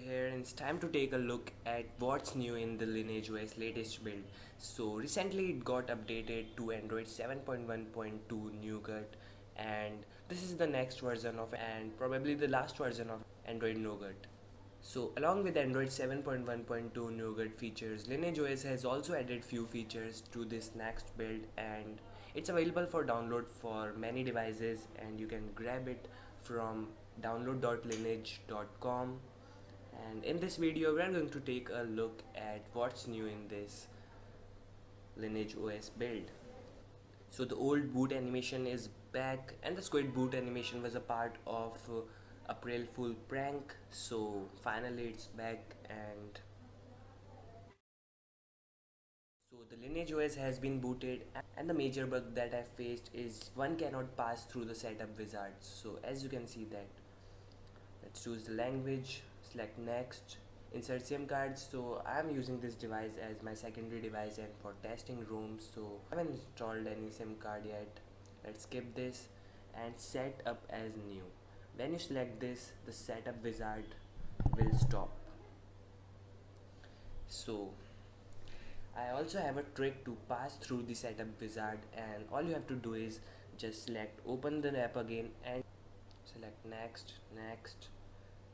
friends, time to take a look at what's new in the Lineage OS latest build. So recently it got updated to Android 7.1.2 Nougat and this is the next version of and probably the last version of Android Nougat. So along with Android 7.1.2 Nougat features, Lineage OS has also added few features to this next build and it's available for download for many devices and you can grab it from download.lineage.com and in this video we are going to take a look at what's new in this Lineage OS build. So the old boot animation is back and the squid boot animation was a part of uh, April Fool prank. So finally it's back and so the Lineage OS has been booted and the major bug that I faced is one cannot pass through the setup wizard. So as you can see that let's choose the language select next insert sim cards so i'm using this device as my secondary device and for testing ROM so i haven't installed any sim card yet. Let's skip this and set up as new. When you select this the setup wizard will stop. So I also have a trick to pass through the setup wizard and all you have to do is just select open the app again and select next next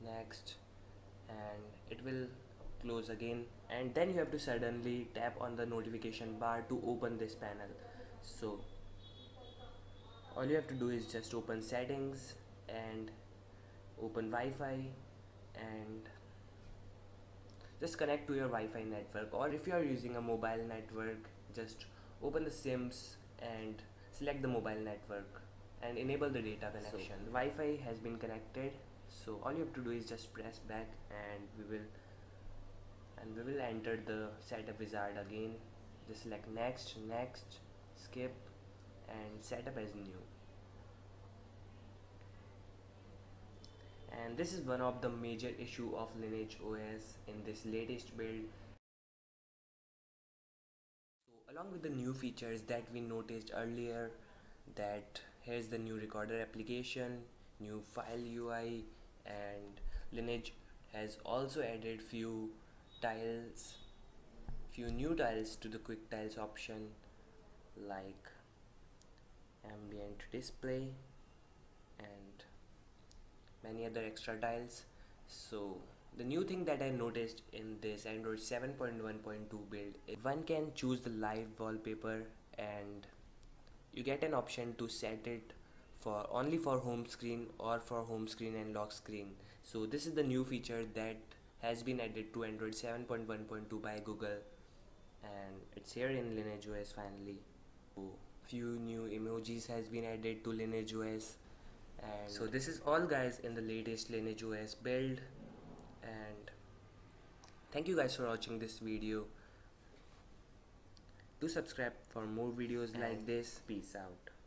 next and it will close again. And then you have to suddenly tap on the notification bar to open this panel. So all you have to do is just open settings and open Wi-Fi and just connect to your Wi-Fi network. Or if you are using a mobile network just open the sims and select the mobile network and enable the data connection. So, Wi-Fi has been connected so all you have to do is just press back and we will and we will enter the setup wizard again. Just select next next skip and setup as new. And this is one of the major issue of lineage os in this latest build. So along with the new features that we noticed earlier that here's the new recorder application new file ui and lineage has also added few tiles few new tiles to the quick tiles option like ambient display and many other extra tiles. So the new thing that I noticed in this Android 7.1.2 build one can choose the live wallpaper and you get an option to set it for only for home screen or for home screen and lock screen. So this is the new feature that has been added to android 7.1.2 by google. And it's here in lineage os finally. So few new emojis has been added to lineage os and so this is all guys in the latest lineage os build. And thank you guys for watching this video. Do subscribe for more videos and like this. peace out